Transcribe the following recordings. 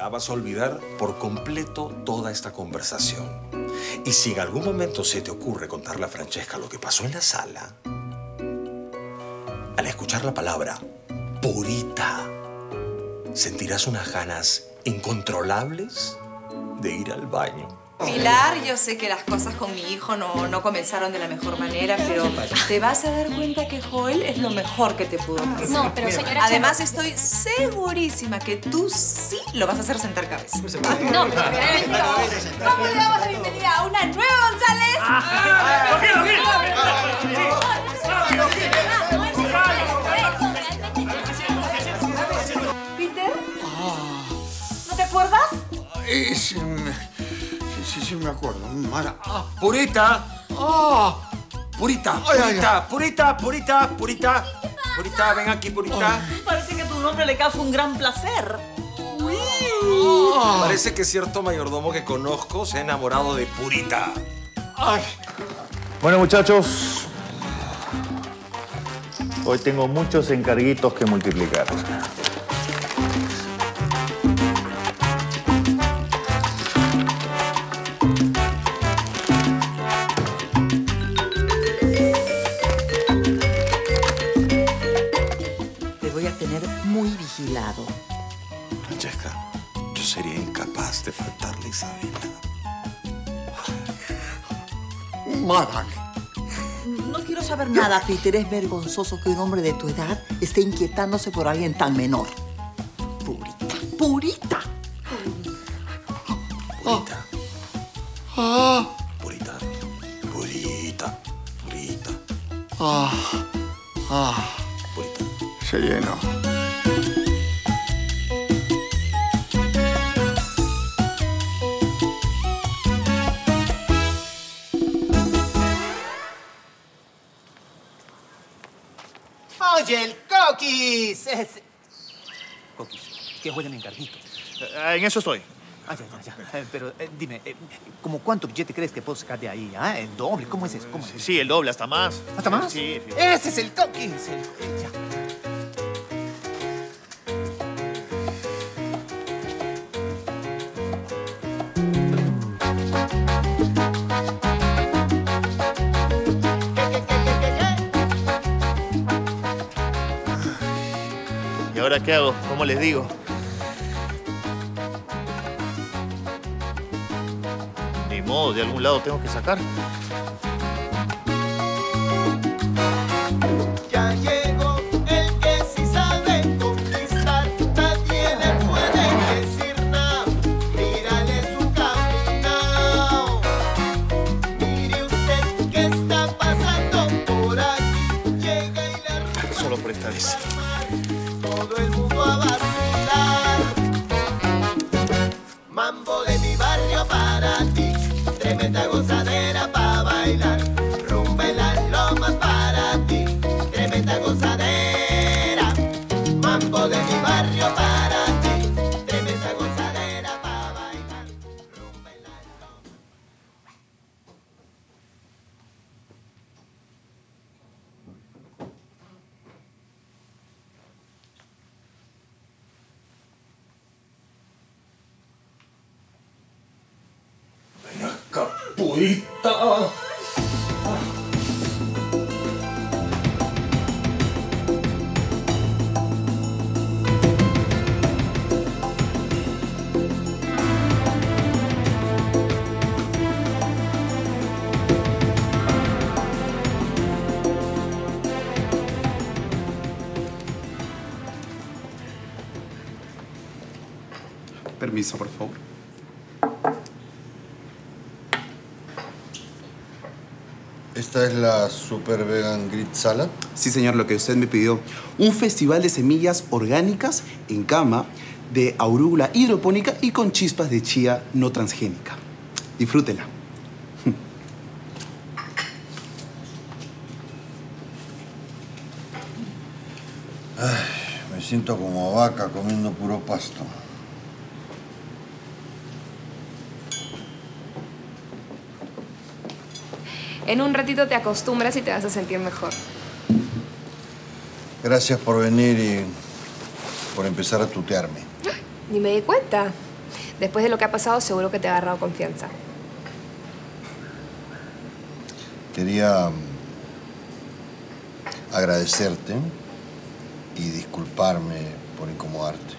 a olvidar por completo toda esta conversación. Y si en algún momento se te ocurre contarle a Francesca lo que pasó en la sala, al escuchar la palabra purita, sentirás unas ganas incontrolables de ir al baño. Pilar, yo sé que las cosas con mi hijo no, no comenzaron de la mejor manera, pero te vas a dar cuenta que Joel es lo mejor que te pudo pasar. No, pero señora Además, estoy segurísima que tú sí lo vas a hacer sentar cabeza. No, pero ¿Cómo le damos la bienvenida a una nueva González? ¿Peter? ¿No te acuerdas? Eh, sí, me- sí, me acuerdo. Mara. Ah, Purita. ah. Purita, Ay, ay, purita, purita, purita, purita. Purita, ven aquí, purita. Parece que tu nombre le causa un gran placer. Parece que cierto mayordomo que conozco se ha enamorado de Purita. Ay. Bueno, muchachos, hoy tengo muchos encarguitos que multiplicar. Nada, Peter. Es vergonzoso que un hombre de tu edad esté inquietándose por alguien tan menor. En eso estoy. Ah, ya, ya, ya. Eh, pero eh, dime, eh, ¿cómo cuánto billete crees que puedo sacar de ahí? ¿Ah? ¿El doble? ¿Cómo es eso? ¿Cómo es? Sí, el doble, hasta más. ¿Hasta más? Sí, sí. Ese es el coquis. el- el- ya. ¿Y ahora qué hago? ¿Cómo les digo? De algún lado tengo que sacar. Purita. Permiso, la Super Vegan Grit Salad. Sí, señor, lo que usted me pidió. Un festival de semillas orgánicas en cama de arúgula hidropónica y con chispas de chía no transgénica. Disfrútela. Me siento como vaca comiendo puro pasto. En un ratito te acostumbras y te vas a sentir mejor. Gracias por venir y por empezar a tutearme. Ni me di cuenta. Después de lo que ha pasado, seguro que te ha agarrado confianza. Quería mm, agradecerte y disculparme por incomodarte.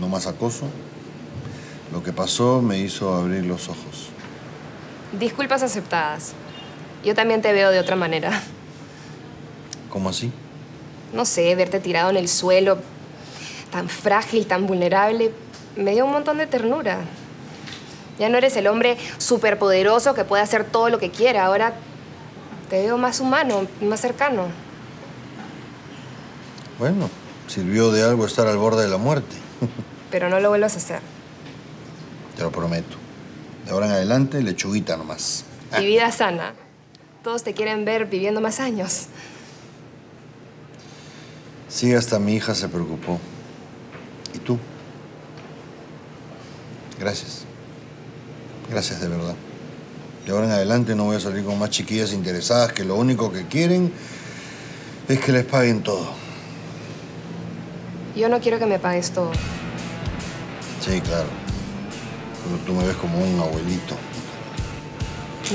No más acoso. Lo que pasó me hizo abrir los ojos. Disculpas aceptadas. Yo también te veo de otra manera. ¿Cómo así? No sé, verte tirado en el suelo, tan frágil, tan vulnerable, me dio un montón de ternura. Ya no eres el hombre superpoderoso que puede hacer todo lo que quiera. Ahora te veo más humano, más cercano. Bueno, sirvió de algo estar al borde de la muerte. Pero no lo vuelvas a hacer. Te lo prometo. De ahora en adelante, lechuguita nomás. Y vida sana. Todos te quieren ver viviendo más años. Sí, hasta mi hija se preocupó. ¿Y tú? Gracias. Gracias de verdad. De ahora en adelante no voy a salir con más chiquillas interesadas que lo único que quieren es que les paguen todo. Yo no quiero que me pagues todo. Sí, claro. Pero tú me ves como un abuelito.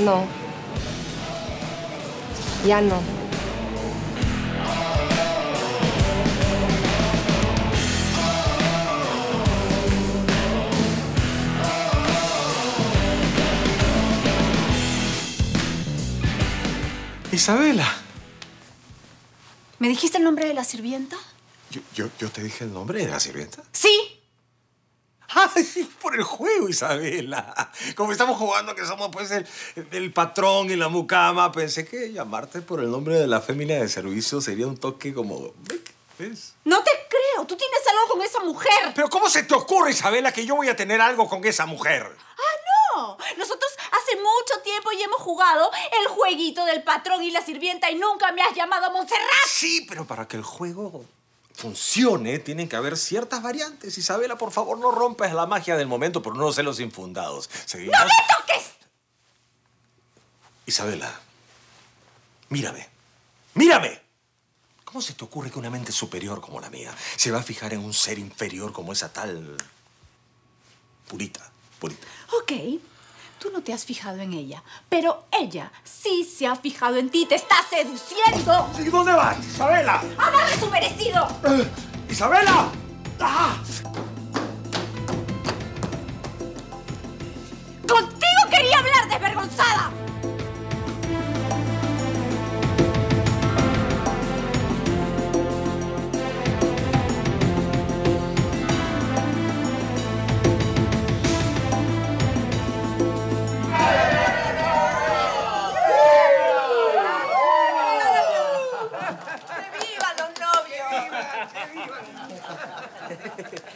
No. Ya no. Isabela. ¿Me dijiste el nombre de la sirvienta? Yo, yo, yo te dije el nombre de la sirvienta. Sí. Ay, por el juego, Isabela. Como estamos jugando que somos pues el, el patrón y la mucama, pensé que llamarte por el nombre de la fémina de servicio sería un toque como... ¿Ves? No te creo. Tú tienes algo con esa mujer. Pero ¿cómo se te ocurre, Isabela, que yo voy a tener algo con esa mujer? Ah, no. Nosotros hace mucho tiempo ya hemos jugado el jueguito del patrón y la sirvienta y nunca me has llamado a Montserrat. Sí, pero para que el juego funcione, tienen que haber ciertas variantes. Isabela, por favor, no rompas la magia del momento por unos celos infundados. ¿Seguimos? ¡No me toques! Isabela, mírame. ¡Mírame! ¿Cómo se te ocurre que una mente superior como la mía se va a fijar en un ser inferior como esa tal... Purita, Purita? Ok. Tú no te has fijado en ella, pero ella sí se ha fijado en ti. ¡Te está seduciendo! ¿Y dónde vas, Isabela? ¡Agarre tu merecido! ¡Isabela! ¡Ah! ¡Contigo quería hablar, desvergonzada!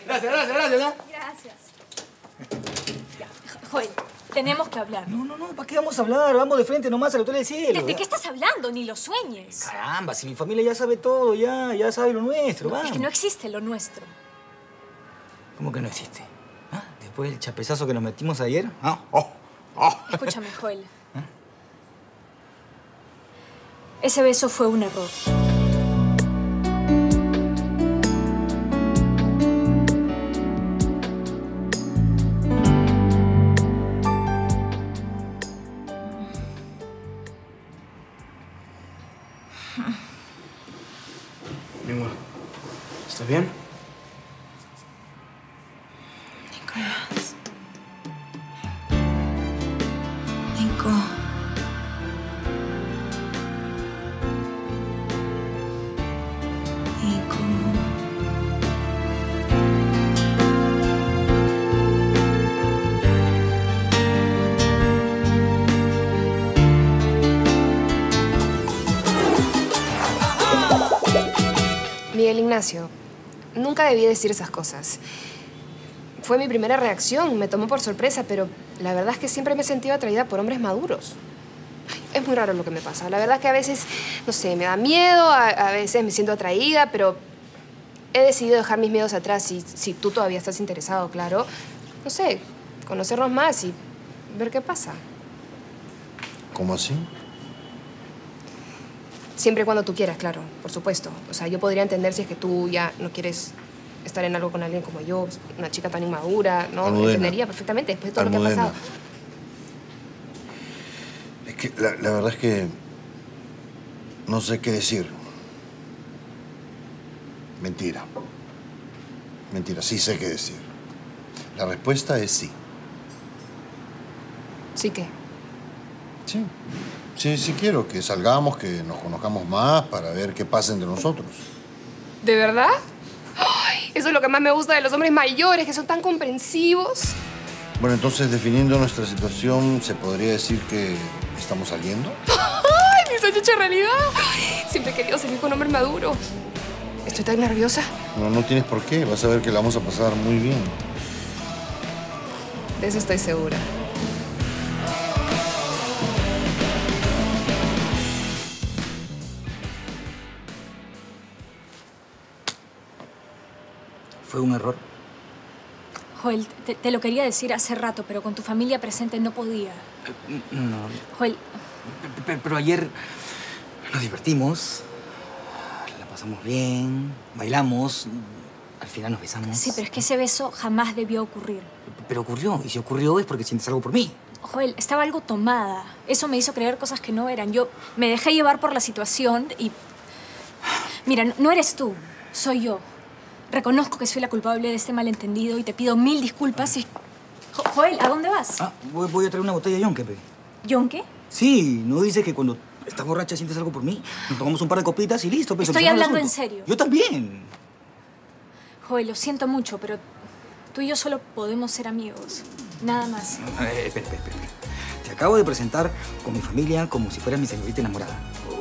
Gracias, gracias, gracias. ¿no? Gracias. Joel, tenemos que hablar. No, no, no, ¿para qué vamos a hablar? Vamos de frente nomás al Hotel del Cielo. ¿De ya. qué estás hablando? Ni lo sueñes. Caramba, si mi familia ya sabe todo, ya, ya sabe lo nuestro, Es vamos. que no existe lo nuestro. ¿Cómo que no existe? ¿Ah? Después del chapezazo que nos metimos ayer. ¿Ah? Oh, oh. Escúchame, Joel. Ese beso fue un error. Mi amor, ¿estás bien? Nunca debí decir esas cosas. Fue mi primera reacción, me tomó por sorpresa, pero la verdad es que siempre me he sentido atraída por hombres maduros. Es muy raro lo que me pasa. La verdad es que a veces, no sé, me da miedo, a, veces me siento atraída, pero he decidido dejar mis miedos atrás y si tú todavía estás interesado, claro, no sé, conocernos más y ver qué pasa. ¿Cómo así? Siempre y cuando tú quieras, claro, por supuesto. O sea, yo podría entender si es que tú ya no quieres estar en algo con alguien como yo, una chica tan inmadura, ¿no? Almudena. Entendería perfectamente después de todo lo que ha pasado. Es que la, la verdad es que no sé qué decir. Mentira. Mentira, sí sé qué decir. La respuesta es sí. Sí que. Sí. Sí, sí quiero que salgamos, que nos conozcamos más para ver qué pasa entre nosotros. ¿De verdad? Ay, eso es lo que más me gusta de los hombres mayores, que son tan comprensivos. Bueno, entonces, definiendo nuestra situación, ¿se podría decir que estamos saliendo? ¡Ay, mi sueño hecho realidad! Siempre he querido salir con un hombre maduro. Estoy tan nerviosa. No, no tienes por qué. Vas a ver que la vamos a pasar muy bien. De eso estoy segura. Fue un error. Joel, te, te lo quería decir hace rato, pero con tu familia presente no podía. No. Joel, Pe- Pero ayer nos divertimos, la pasamos bien, bailamos, al final nos besamos. sí, pero es que ese beso jamás debió ocurrir. Pero ocurrió, y si ocurrió es porque sientes algo por mí. Joel, estaba algo tomada. Eso me hizo creer cosas que no eran. Yo me dejé llevar por la situación y... Mira, no eres tú, soy yo. Reconozco que soy la culpable de este malentendido y te pido mil disculpas y... Jo- Joel, ¿a dónde vas? Ah, voy, voy a traer una botella de yonke, pe. ¿Yonke? Sí, ¿no dices que cuando estás borracha sientes algo por mí? Nos tomamos un par de copitas y listo, pe. Estoy hablando en serio. Yo también. Joel, lo siento mucho, pero tú y yo solo podemos ser amigos. Nada más. Eh, espera, espera, espera. Te acabo de presentar con mi familia como si fueras mi señorita enamorada.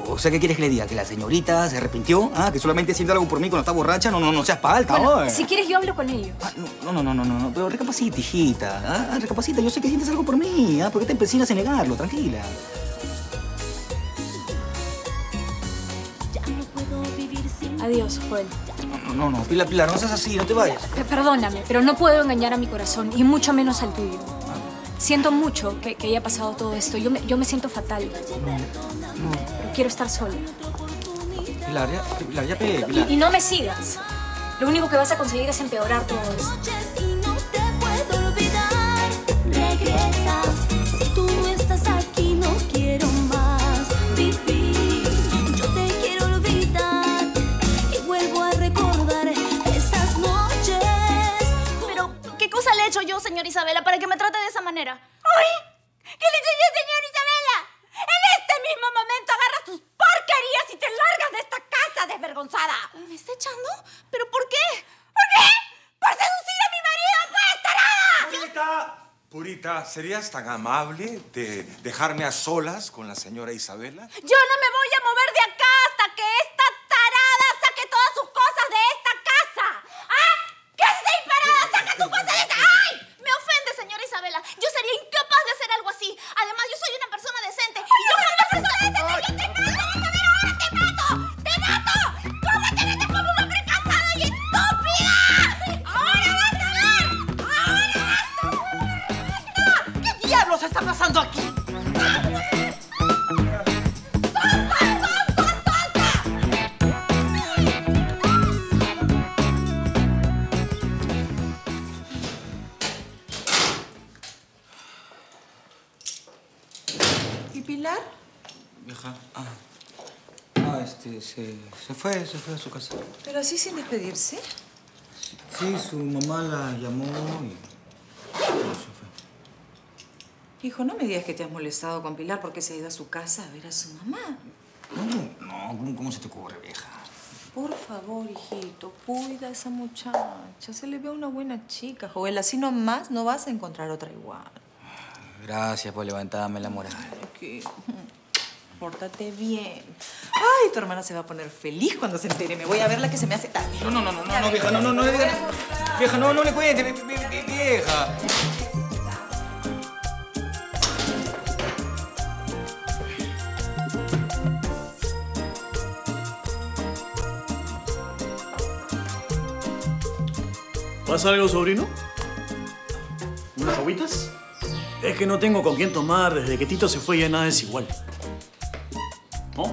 O sea, ¿qué quieres que le diga? ¿Que la señorita se arrepintió? ¿Ah? ¿Que solamente siente algo por mí cuando está borracha? No, no, no seas palta, Bueno, oye. si quieres yo hablo con ellos. No, no, no, no, no, no. Pero recapacita, hijita. Ah, recapacita. Yo sé que sientes algo por mí. ¿Ah? ¿Por qué te empecinas en negarlo? Tranquila. Adiós, Joel. No, no, no. Pilar, Pilar, no seas así. No te vayas. Pe- Perdóname, pero no puedo engañar a mi corazón, y mucho menos al tuyo. Siento mucho que, que haya pasado todo esto. Yo me, yo me siento fatal. Pero quiero estar sola. Pilar, ya, Pilar, ya pe, Y, y no me sigas. Lo único que vas a conseguir es empeorar todo esto. Yo, señor Isabela, para que me trate de esa manera? ¡Ay! ¿Qué le yo, señor Isabela? En este mismo momento agarras tus porquerías y te largas de esta casa desvergonzada. ¿Me está echando? ¿Pero por qué? ¿Por qué? ¡Por seducir a mi marido, pues, tarada! Purita, Purita, ¿serías tan amable de dejarme a solas con la señora Isabela? Yo no me voy a mover de acá se fue, se fue a su casa. Pero así sin despedirse. Sí, su mamá la llamó y... Hijo, no me digas que te has molestado con Pilar porque se ha ido a su casa a ver a su mamá. No, no, ¿cómo, cómo se te ocurre, vieja? Por favor, hijito, cuida a esa muchacha. Se le ve una buena chica, Joel. Así nomás no vas a encontrar otra igual. Gracias por levantarme la moral. Que- Pórtate bien. Ay, tu hermana se va a poner feliz cuando se entere. Me voy a ver la que se me hace tarde. No, no, no, no, no, no, vieja, no, no, no le digas. Vieja, no, no le cuente, vi- vi- vi- vieja. ¿Pasa algo, sobrino? ¿Unas agüitas? Es que no tengo con quién tomar. Desde que Tito se fue ya nada es igual. ¿No?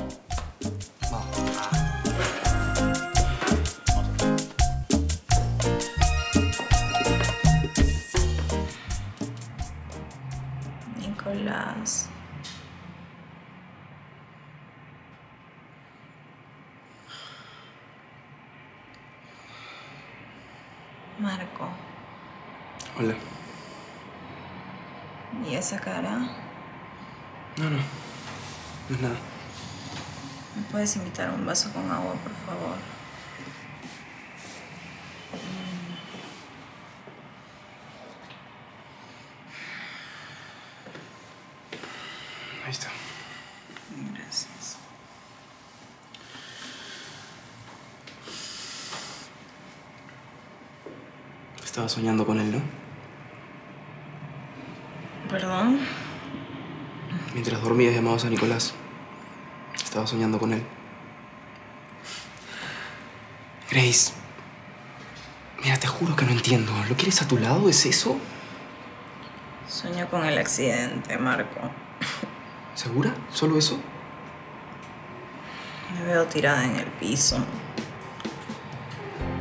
Nicolás. Marco. Hola. ¿Y esa cara? No, no. No es nada. ¿Me puedes invitar un vaso con agua, por favor? Ahí está. Gracias. Estaba soñando con él, ¿no? ¿Perdón? Mientras dormías llamabas a Nicolás. Estaba soñando con él. Grace. Mira, te juro que no entiendo. ¿Lo quieres a tu lado? ¿Es eso? Sueño con el accidente, Marco. ¿Segura? ¿Solo eso? Me veo tirada en el piso.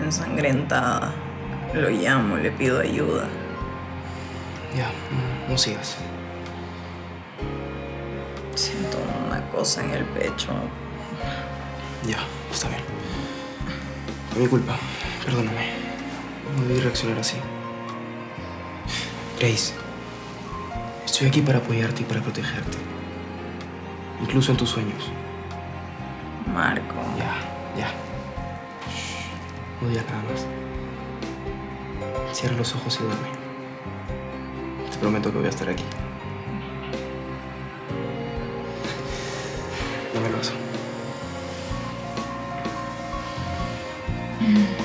Ensangrentada. Lo llamo, le pido ayuda. Ya, no, no sigas. Cosa en el pecho. Ya, está bien. Fue mi culpa. Perdóname. No debí reaccionar así. Grace, estoy aquí para apoyarte y para protegerte. Incluso en tus sueños. Marco. Ya, ya. No digas nada más. Cierra los ojos y duerme. Te prometo que voy a estar aquí. Dame el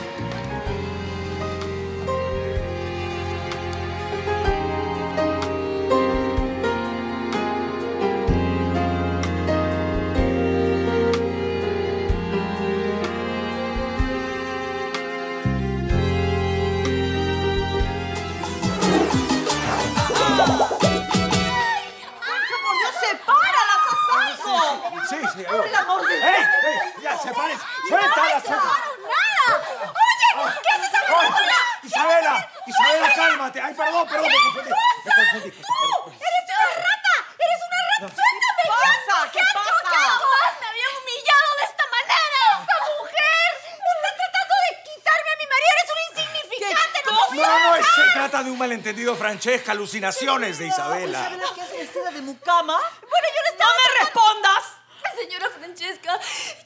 Francesca. Alucinaciones de Isabela. ¿Isabela qué hace vestida de mucama? Bueno, yo no estaba... ¡No me respondas! Señora Francesca,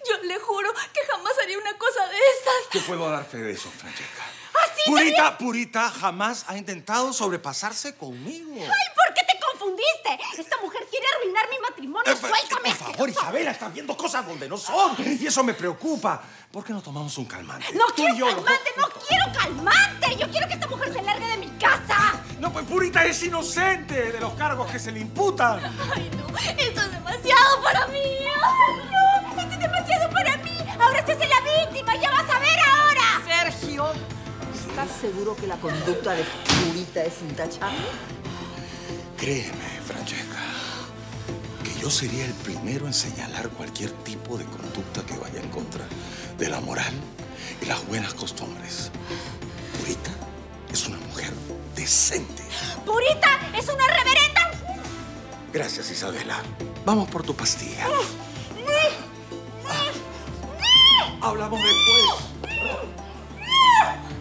yo le juro que jamás haría una cosa de estas. Yo puedo dar fe de eso, Francesca. Así Purita, Purita jamás ha intentado sobrepasarse conmigo. ¡Ay, por qué te confundiste! Esta mujer quiere arruinar mi matrimonio. Eh, ¡Suéltame! Por favor, Isabela, estás viendo cosas donde no son. Y eso me preocupa. ¿Por qué no tomamos un calmante? No Tú quiero calmante, no quiero calmante. Yo quiero que esta mujer se largue de mi casa. No, pues Purita es inocente de los cargos que se le imputan. Ay, no, esto es demasiado para mí. Ay, no, esto es demasiado para mí. Ahora se hace la víctima, ya vas a ver ahora. Sergio, ¿estás seguro que la conducta de Purita es intachable? Créeme, Francesca, que yo sería el primero en señalar cualquier tipo de conducta que vaya en contra de la moral y las buenas costumbres. Purita es una mujer decente. Purita es una reverenda. Gracias, Isabela. Vamos por tu pastilla. Hablamos después.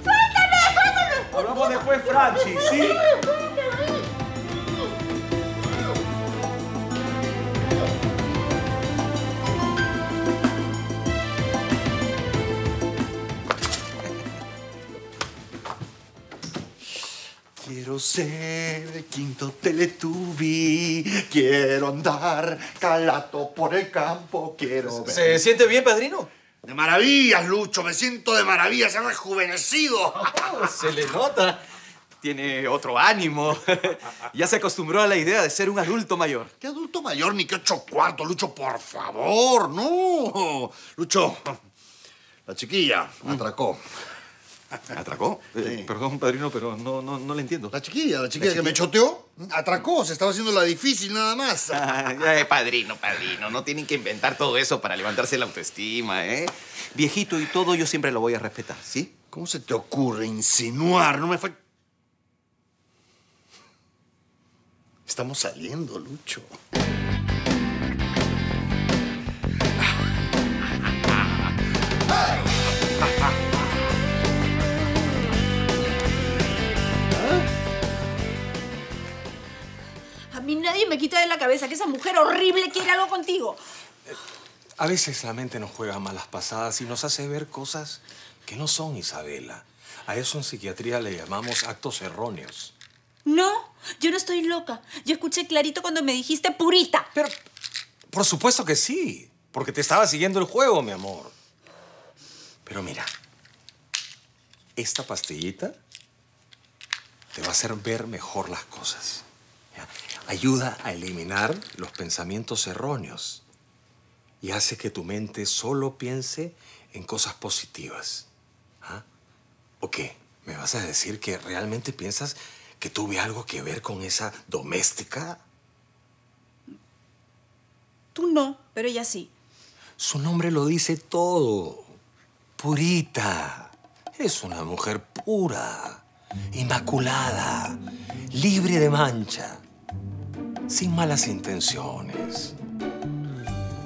¡Suéltame, suéltame! Hablamos después, Franchi, ¿sí? Ser el quinto teletubi, quiero andar calato por el campo, quiero ver... ¿Se siente bien, padrino? De maravillas, Lucho, me siento de maravillas, se ha rejuvenecido. Se le nota. Tiene otro ánimo. ya se acostumbró a la idea de ser un adulto mayor. ¿Qué adulto mayor ni qué ocho cuartos, Lucho, por favor, no. Lucho, la chiquilla atracó. ¿Atracó? Eh, Perdón, padrino, pero no, no, no le entiendo. La chiquilla, la chiquilla que me choteó, atracó, se estaba haciendo la difícil nada más. Eh, padrino, padrino, no tienen que inventar todo eso para levantarse la autoestima, ¿eh? Viejito y todo, yo siempre lo voy a respetar, ¿sí? ¿Cómo se te ocurre insinuar? No me fue... estamos saliendo, Lucho. Mí nadie me quita de la cabeza que esa mujer horrible quiere algo contigo. A veces la mente nos juega malas pasadas y nos hace ver cosas que no son, Isabela. A eso en psiquiatría le llamamos actos erróneos. No, yo no estoy loca. Yo escuché clarito cuando me dijiste purita. Pero, por supuesto que sí, porque te estaba siguiendo el juego, mi amor. Pero mira, esta pastillita te va a hacer ver mejor las cosas. Ayuda a eliminar los pensamientos erróneos y hace que tu mente solo piense en cosas positivas. ¿Ah? ¿O qué? ¿Me vas a decir que realmente piensas que tuve algo que ver con esa doméstica? Tú no, pero ella sí. Su nombre lo dice todo. Purita. Es una mujer pura, inmaculada, libre de mancha, sin malas intenciones.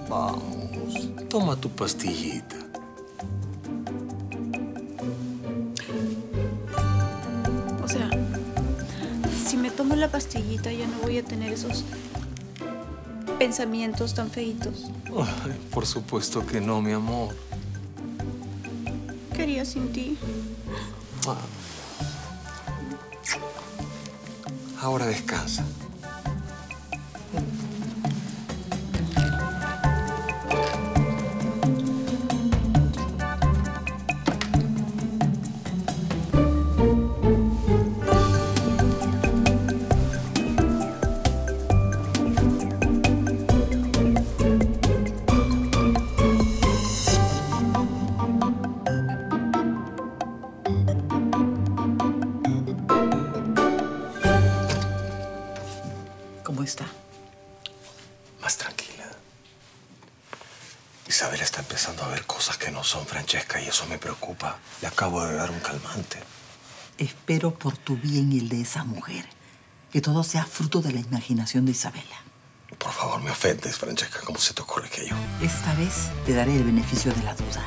Vamos, toma tu pastillita. O sea, si me tomo la pastillita ya no voy a tener esos pensamientos tan feitos. Ay, por supuesto que no, mi amor. ¿Qué haría sin ti? Ah. Ahora descansa. Espero por tu bien y el de esa mujer que todo sea fruto de la imaginación de Isabela. Por favor, me ofendes, Francesca. ¿Cómo se te ocurre que yo? Esta vez te daré el beneficio de la duda.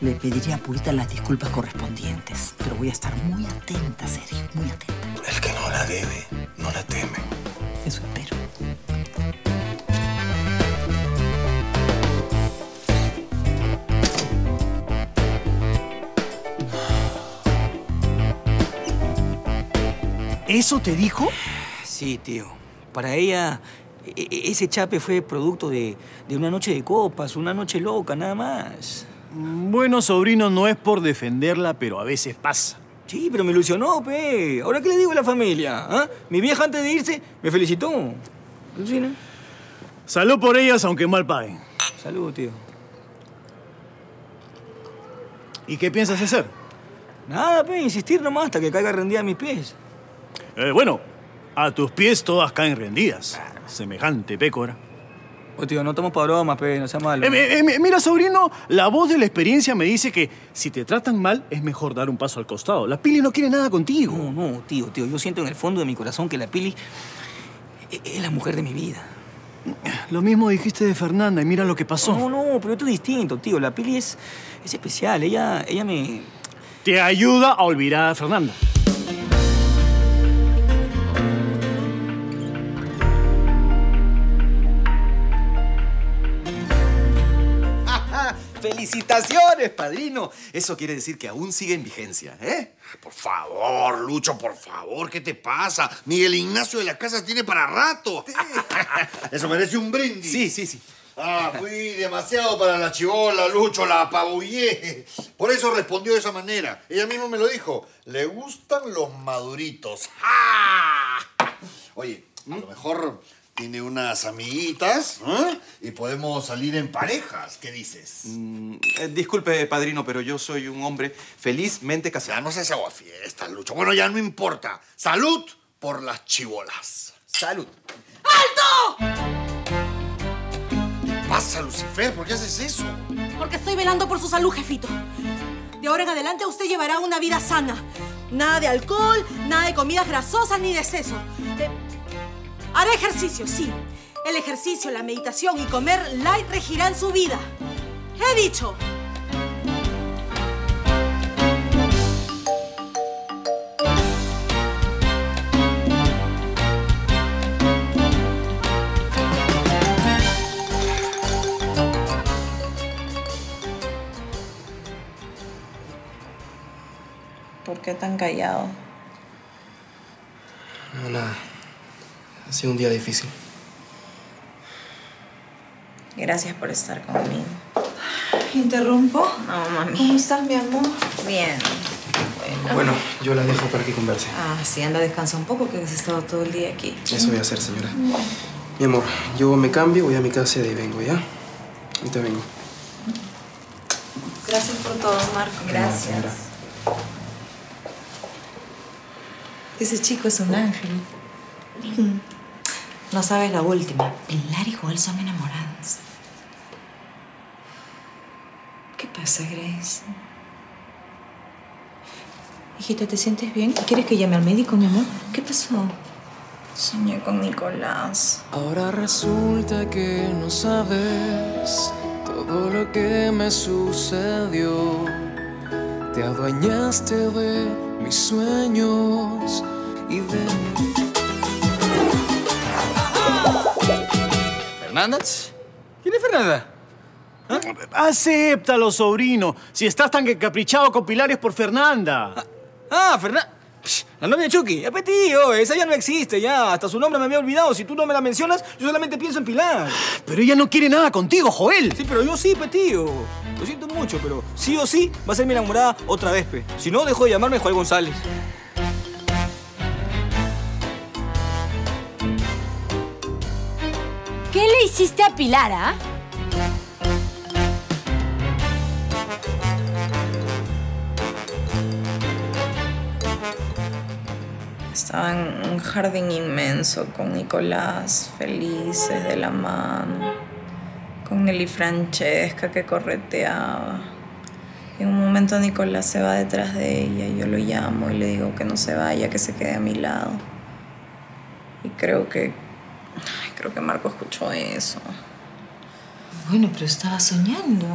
Le pediré a Purita las disculpas correspondientes, pero voy a estar muy atenta, serio, muy atenta. El que no la debe, no la teme. Eso espero. ¿Eso te dijo? Sí, tío. Para ella, e- e- ese chape fue producto de, de una noche de copas, una noche loca, nada más. Bueno, sobrino, no es por defenderla, pero a veces pasa. Sí, pero me ilusionó, pe. ¿Ahora qué le digo a la familia? ¿Ah? Mi vieja antes de irse me felicitó. Alucina. Salud por ellas, aunque mal paguen. Salud, tío. ¿Y qué piensas hacer? Nada, pe, insistir nomás hasta que caiga rendida a mis pies. Eh, bueno, a tus pies todas caen rendidas. Semejante pécora. Oh, tío, no estamos para bromas, pe, no sea malo. Eh, eh, eh, mira, sobrino, la voz de la experiencia me dice que si te tratan mal es mejor dar un paso al costado. La Pili no quiere nada contigo. No, no, tío, tío. Yo siento en el fondo de mi corazón que la Pili e- es la mujer de mi vida. Lo mismo dijiste de Fernanda y mira lo que pasó. No, no, pero esto es distinto, tío. La Pili es, es especial. Ella, ella me... Te ayuda a olvidar a Fernanda. ¡Felicitaciones, padrino! Eso quiere decir que aún sigue en vigencia, ¿eh? Por favor, Lucho, por favor, ¿qué te pasa? Miguel Ignacio de la Casa tiene para rato. Eso merece un brindis. Sí, sí, sí. Ah, fui demasiado para la chivola, Lucho, la apabullé. Por eso respondió de esa manera. Ella misma me lo dijo. Le gustan los maduritos. ¡Ah! Oye, a lo mejor tiene unas amiguitas ¿eh? y podemos salir en parejas. ¿Qué dices? Mm, eh, disculpe, padrino, pero yo soy un hombre felizmente casado. Ya no seas aguafiestas, Lucho. Bueno, ya no importa. Salud por las chivolas. Salud. ¡Alto! ¿Qué pasa, Lucifer? ¿Por qué haces eso? Porque estoy velando por su salud, jefito. De ahora en adelante usted llevará una vida sana. Nada de alcohol, nada de comidas grasosas ni de exceso. Eh, Hará ejercicio, sí. El ejercicio, la meditación y comer light regirán su vida. He dicho. ¿Por qué tan callado? No, nada. Ha sido un día difícil. Gracias por estar conmigo. ¿Interrumpo? No, mami. ¿Cómo estás, mi amor? Bien. Bueno, yo la dejo para que converse. Ah, sí, anda, descansa un poco, que has estado todo el día aquí. Eso voy a hacer, señora. Mi amor, yo me cambio, voy a mi casa y de ahí vengo, ¿ya? Ahorita vengo. Gracias por todo, Marco. Señora. Ese chico es un ángel. No sabes la última. Pilar y Joel son enamorados. ¿Qué pasa, Grace? Hijita, ¿te sientes bien? ¿Quieres que llame al médico, mi amor? ¿Qué pasó? Soñé con Nicolás. Ahora resulta que no sabes todo lo que me sucedió. Te adueñaste de mis sueños y de mí. ¿Fernanda? ¿Quién es Fernanda? Acéptalo, sobrino. Si estás tan caprichado con Pilar es por Fernanda. Ah, Fernanda. La novia de Chucky. Ya, pe, tío, esa ya no existe, ya. Hasta su nombre me había olvidado. Si tú no me la mencionas, yo solamente pienso en Pilar. Pero ella no quiere nada contigo, Joel. Sí, pero yo sí, pe, tío. Lo siento mucho, pero sí o sí va a ser mi enamorada otra vez, pe. Si no, dejo de llamarme Joel González. ¿Qué le hiciste a Pilar, ah? Estaba en un jardín inmenso con Nicolás, felices de la mano, con Nelly Francesca que correteaba. En un momento Nicolás se va detrás de ella y yo lo llamo y le digo que no se vaya, que se quede a mi lado. Y creo que. Creo que Marco escuchó eso. Bueno, pero estaba soñando.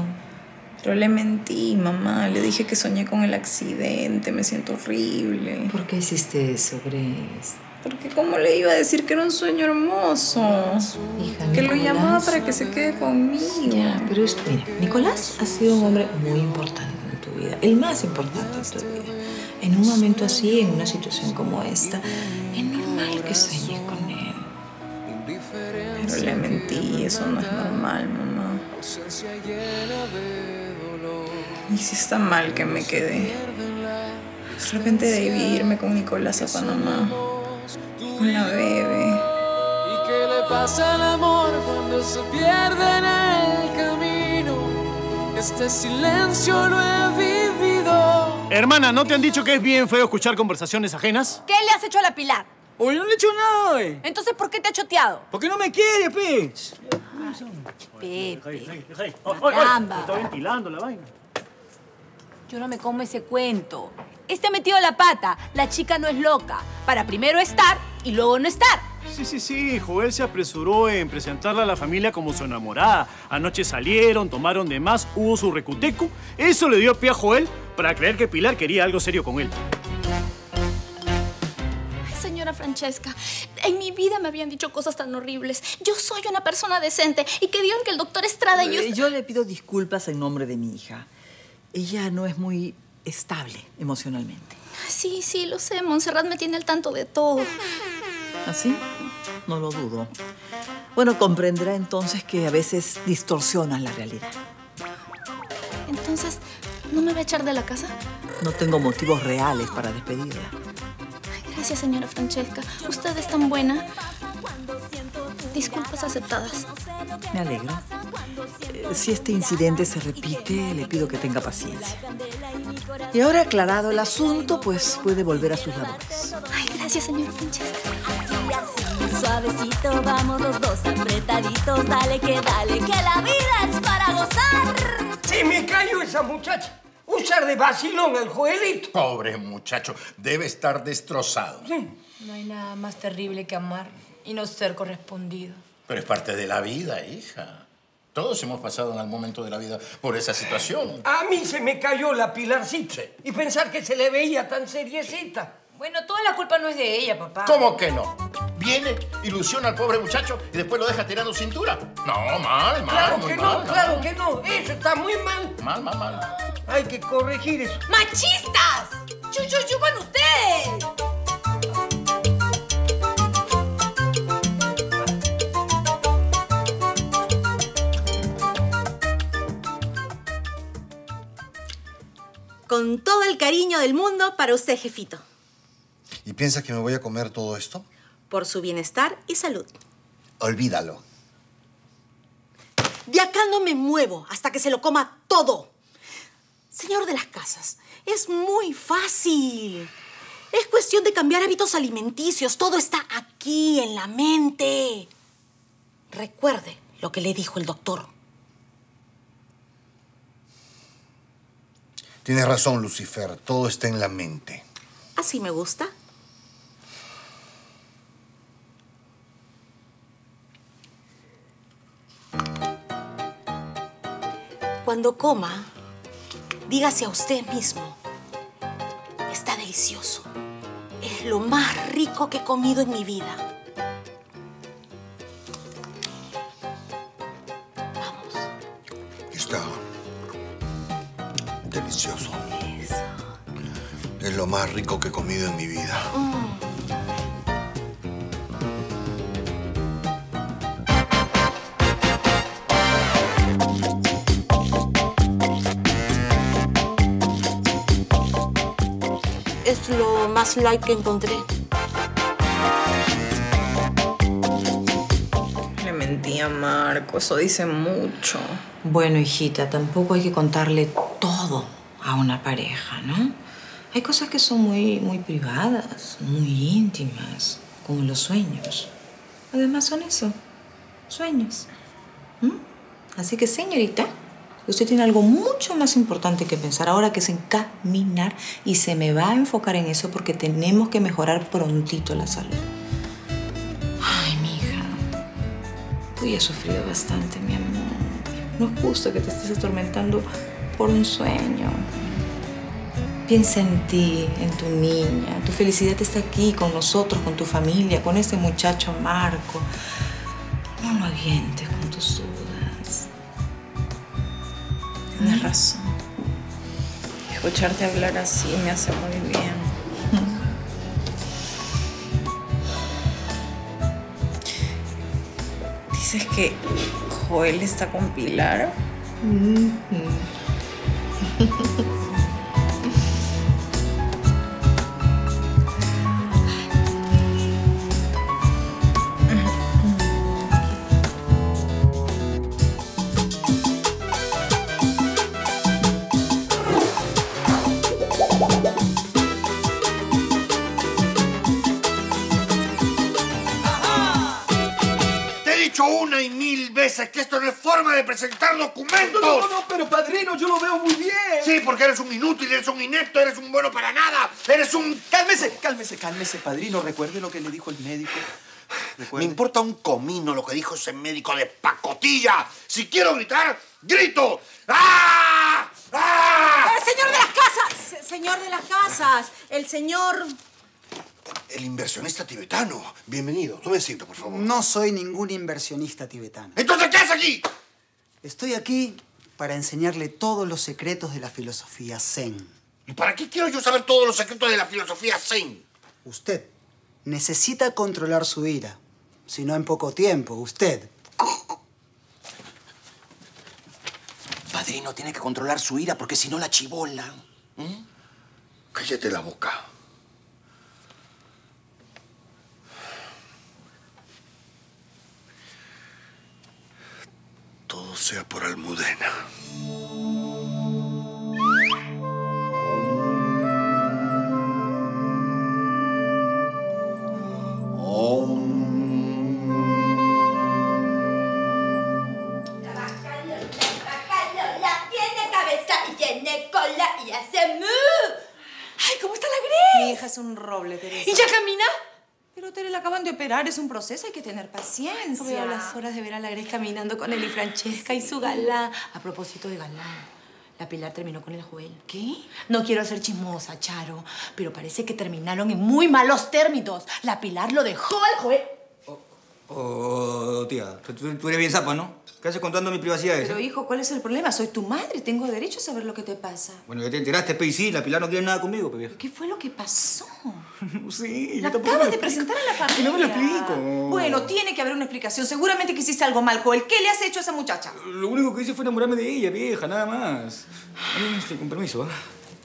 Pero le mentí, mamá. Le dije que soñé con el accidente. Me siento horrible. ¿Por qué hiciste eso, Grace? Porque cómo le iba a decir que era un sueño hermoso. que lo llamaba para que se quede conmigo. Ya, pero es, mira, Nicolás ha sido un hombre muy importante en tu vida, el más importante en tu vida. En un momento así, en una situación como esta, es normal que sueñes con. Pero le mentí. Eso no es normal, mamá. Y si está mal que me quede. De repente debí irme con Nicolás a Panamá. Con la bebé. ¿Y qué le pasa al amor cuando se pierde en el camino? Este silencio lo he vivido. Hermana, ¿no te han dicho que es bien feo escuchar conversaciones ajenas? ¿Qué le has hecho a la Pilar? Oye, no le he hecho nada, güey. Entonces, ¿por qué te ha choteado? Porque no me quiere, pe. Pepe. Caramba. Caramba. Está ventilando la vaina. Yo no me como ese cuento. Este ha metido la pata. La chica no es loca. Para primero estar y luego no estar. Sí, sí, sí. Joel se apresuró en presentarla a la familia como su enamorada. Anoche salieron, tomaron de más, hubo su recuteco. Eso le dio pie a Joel para creer que Pilar quería algo serio con él. Francesca, en mi vida me habían dicho cosas tan horribles. Yo soy una persona decente y que digan que el doctor Estrada y yo... Eh, Yo le pido disculpas en nombre de mi hija. Ella no es muy estable emocionalmente. Sí, sí, lo sé. Montserrat me tiene al tanto de todo. ¿Así? No lo dudo. Bueno, comprenderá entonces que a veces distorsionan la realidad. Entonces, ¿no me va a echar de la casa? No tengo motivos reales para despedirla. Gracias, señora Francesca. Usted es tan buena. Disculpas aceptadas. Me alegro. Eh, Si este incidente se repite, le pido que tenga paciencia. Y ahora aclarado el asunto, pues puede volver a sus labores. Ay, gracias, señora Francesca. Suavecito, vamos los dos apretaditos, dale que dale, que la vida es para gozar. Se me cayó esa muchacha. Usar de vacilón al Joelito. Pobre muchacho, debe estar destrozado. No hay nada más terrible que amar y no ser correspondido. Pero es parte de la vida, hija. Todos hemos pasado en algún momento de la vida por esa situación. A mí se me cayó la pilarcita. Y pensar que se le veía tan seriecita. Bueno, toda la culpa no es de ella, papá. ¿Cómo que no? Viene, ilusiona al pobre muchacho y después lo deja tirando cintura. No, mal, mal, Claro muy que mal, no, claro que no. Eso está muy mal. Mal, mal, mal. Hay que corregir eso. ¡Machistas! ¡Chuchuchu con ustedes! Con todo el cariño del mundo para usted, jefito. ¿Y piensas que me voy a comer todo esto? Por su bienestar y salud. Olvídalo. De acá no me muevo hasta que se lo coma todo. Señor de las casas, es muy fácil. Es cuestión de cambiar hábitos alimenticios. Todo está aquí, en la mente. Recuerde lo que le dijo el doctor. Tienes razón, Lucifer. Todo está en la mente. Así me gusta. Cuando coma, dígase a usted mismo, está delicioso. Es lo más rico que he comido en mi vida. Está delicioso. Es lo más rico que he comido en mi vida. Es lo más light que encontré. Le mentí a Marco, eso dice mucho. Bueno, hijita, tampoco hay que contarle todo a una pareja, ¿no? Hay cosas que son muy, muy privadas, muy íntimas, como los sueños. Además son eso, sueños. ¿Mm? Así que, señorita, usted tiene algo mucho más importante que pensar ahora, que es en caminar, y se me va a enfocar en eso porque tenemos que mejorar prontito la salud. Ay, mija, tú ya has sufrido bastante, mi amor. No es justo que te estés atormentando por un sueño. Piensa en ti, en tu niña. Tu felicidad está aquí con nosotros, con tu familia, con este muchacho Marco. No lo avientes con tus. Tienes razón. Escucharte hablar así me hace muy bien. Dices que Joel está con Pilar. de presentar documentos. No, no, no, pero padrino, yo lo veo muy bien. Sí, porque eres un inútil, eres un inepto, eres un bueno para nada, eres un... Cálmese, cálmese, cálmese, padrino. Recuerde lo que le dijo el médico. Me importa un comino lo que dijo ese médico de pacotilla. Si quiero gritar, grito. ¡Ah! ¡Ah! ¡Eh, señor de las casas! Se- Señor de las casas, el señor... El inversionista tibetano. Bienvenido. Tome asiento, por favor. No soy ningún inversionista tibetano. ¿Entonces qué hace aquí? Estoy aquí para enseñarle todos los secretos de la filosofía Zen. ¿Y para qué quiero yo saber todos los secretos de la filosofía Zen? Usted necesita controlar su ira. Si no, en poco tiempo, usted. Padrino tiene que controlar su ira porque si no la chibola. Cállate la boca. Todo sea por Almudena. Lola tiene cabeza y tiene cola y hace mu. Ay, ¿cómo está la Gris? Mi hija es un roble, Teresa. ¿Y ya camina? Pero Operar, es un proceso, hay que tener paciencia. No veo las horas de ver a la Grace caminando con él y Francesca y su galán. A propósito de galán, la Pilar terminó con el Joel. ¿Qué? No quiero ser chismosa, Charo, pero parece que terminaron en muy malos términos. La Pilar lo dejó al Joel. Oh, tía, tú, tú- eres bien zapa, ¿no? ¿Qué haces contando mi privacidad Pero hijo, ¿cuál es el problema? Soy tu madre, tengo derecho a saber lo que te pasa. Bueno, ya te enteraste, pe, y sí, la Pilar no quiere nada conmigo, pe. ¿Qué fue lo que pasó? Sí, La yo acabas de presentar a la familia. No me lo explico. Bueno, tiene que haber una explicación. Seguramente que hiciste algo mal, Joel. ¿Qué le has hecho a esa muchacha? Lo único que hice fue enamorarme de ella, vieja, nada más. Ay, Este, con permiso, ¿ah?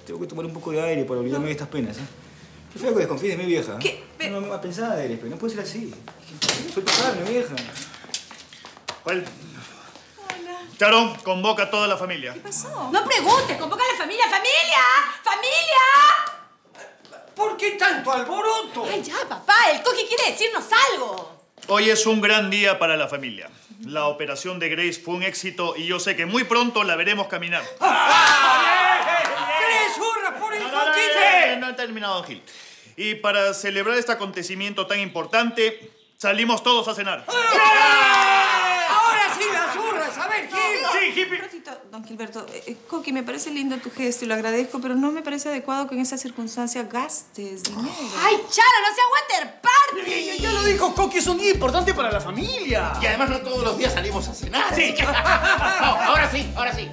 Tengo que tomar un poco de aire para olvidarme de estas penas, ¿eh? Qué feo que desconfíes de mí, vieja. ¿Qué? No, no, pensada eres, pero no puede ser así. Soy tu carne, vieja. Joel. Charo, convoca a toda la familia. No preguntes, convoca a la familia. ¡Familia! ¡Familia! ¿Por qué tanto alboroto? Ay, ya, papá, el Coqui quiere decirnos algo. Hoy es un gran día para la familia. La operación de Grace fue un éxito y yo sé que muy pronto la veremos caminar. ¡Tres hurras por el No, no, no, no he terminado, Gil. Y para celebrar este acontecimiento tan importante, salimos todos a cenar. Ahora sí las hurras, a ver, ¿quién? Sí, hippie. Ratito, don Gilberto, eh, eh, Coqui, me parece lindo tu gesto y lo agradezco, pero no me parece adecuado que en esas circunstancias gastes dinero. ¡Ay, Charo, no sea water party! Ya lo dijo Coqui, es un día importante para la familia. Y además no todos los días salimos a cenar. Sí. No, ahora sí, ahora sí.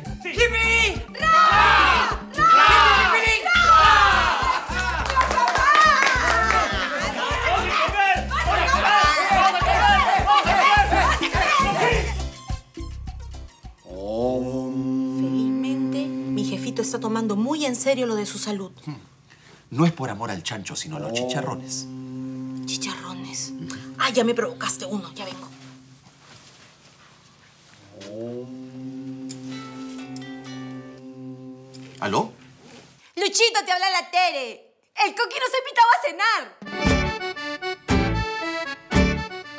¡Jimmy! Felizmente, mi jefito está tomando muy en serio lo de su salud. No es por amor al chancho, sino a los chicharrones. Chicharrones. Ah, ya me provocaste uno, ya vengo. ¿Aló? Luchito, te habla la Tere. El Coqui nos ha invitado a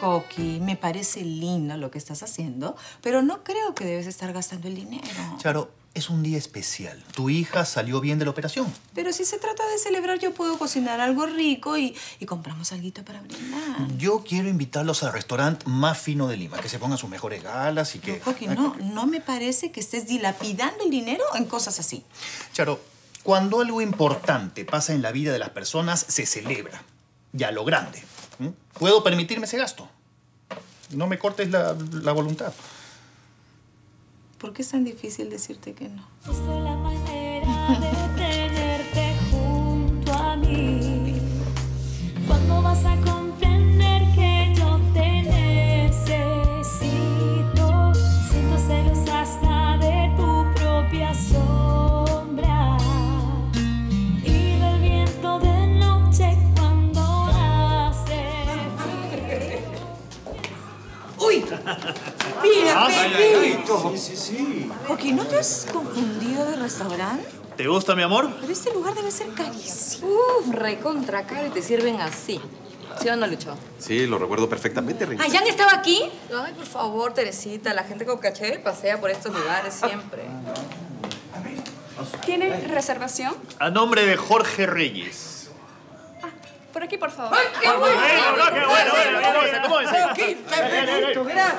Coqui, me parece lindo lo que estás haciendo, pero no creo que debes estar gastando el dinero. Charo, es un día especial. Tu hija salió bien de la operación. Pero si se trata de celebrar, yo puedo cocinar algo rico y, y compramos algo para brindar. Yo quiero invitarlos al restaurante más fino de Lima, que se pongan sus mejores galas y que... Coqui, no, no me parece que estés dilapidando el dinero en cosas así. Charo, cuando algo importante pasa en la vida de las personas, se celebra. Ya lo grande. Puedo permitirme ese gasto. No me cortes la, la voluntad. ¿Por qué es tan difícil decirte que no? Sí, sí, sí. Coqui, ¿no te has confundido de restaurante? ¿Te gusta, mi amor? Pero este lugar debe ser carísimo. Uf, recontra caro y te sirven así. ¿Sí o no, Lucho? Sí, lo recuerdo perfectamente, Reina. ¿Ah, ya han estado aquí? Ay, por favor, Teresita, la gente con caché pasea por estos lugares siempre. ¿Tiene reservación? A nombre de Jorge Reyes. Por aquí, por favor. qué bueno! Bueno, qué bueno, bueno, acomódense, acomódense. Joaquín, Benedito, gracias.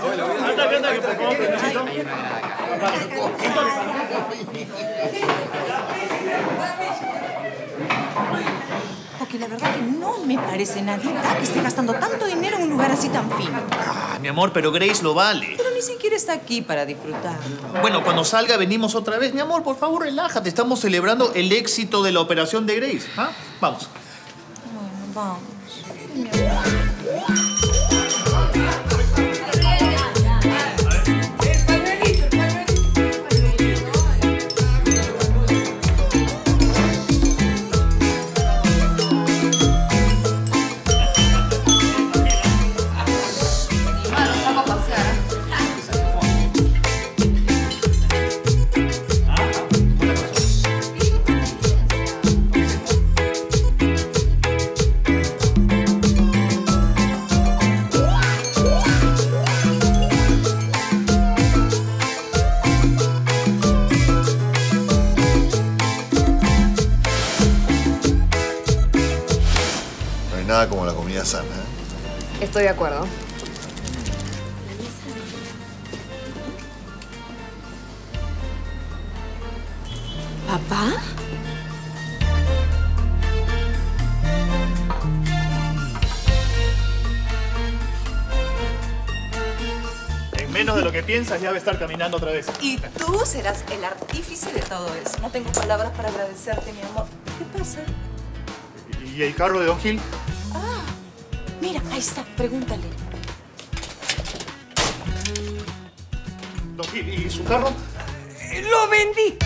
Porque la verdad que no me parece nadita que esté gastando tanto dinero en un lugar así tan fino. Ah, mi amor, pero Grace lo vale. Pero ni siquiera está aquí para disfrutar. Bueno, cuando salga venimos otra vez. Mi amor, por favor, relájate. Estamos celebrando el éxito de la operación de Grace. ¿ah? Vamos. Bueno, vamos. Vamos ya va a estar caminando otra vez. Y tú serás el artífice de todo eso. No tengo palabras para agradecerte, mi amor. ¿Qué pasa? ¿Y el carro de Don Gil? Ah, mira, ahí está, pregúntale. Don Gil, ¿y su carro? ¡Lo vendí!